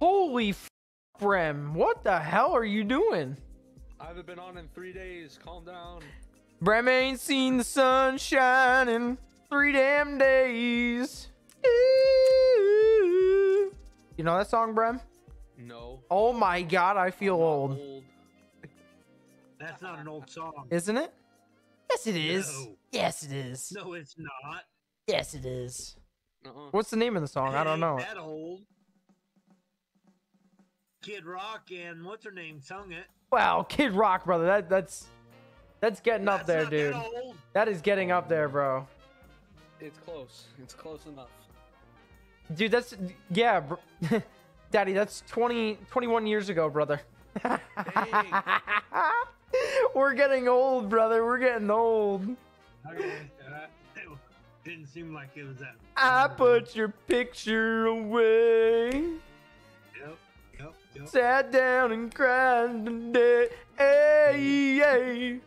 Holy f- Brem, what the hell are you doing? I haven't been on in three days. Calm down. Brem ain't seen the sun shining three damn days. Ooh. You know that song, Brem? No. Oh my god, I feel I'm old. That's not an old song. Isn't it? Yes, it is. No. Yes, it is. No, it's not. Yes, it is. Uh-uh. What's the name of the song? I don't know. That old. Kid Rock and what's her name sung it. Wow, Kid Rock, brother. That that's that's getting up there, dude. That. That is getting up there, bro. It's close. It's close enough. Dude, that's yeah, br- Daddy, that's 20 21 years ago, brother. We're getting old, brother. We're getting old. Okay, it didn't seem like it was that. I put your picture away. Sat down and cried today. Hey, hey.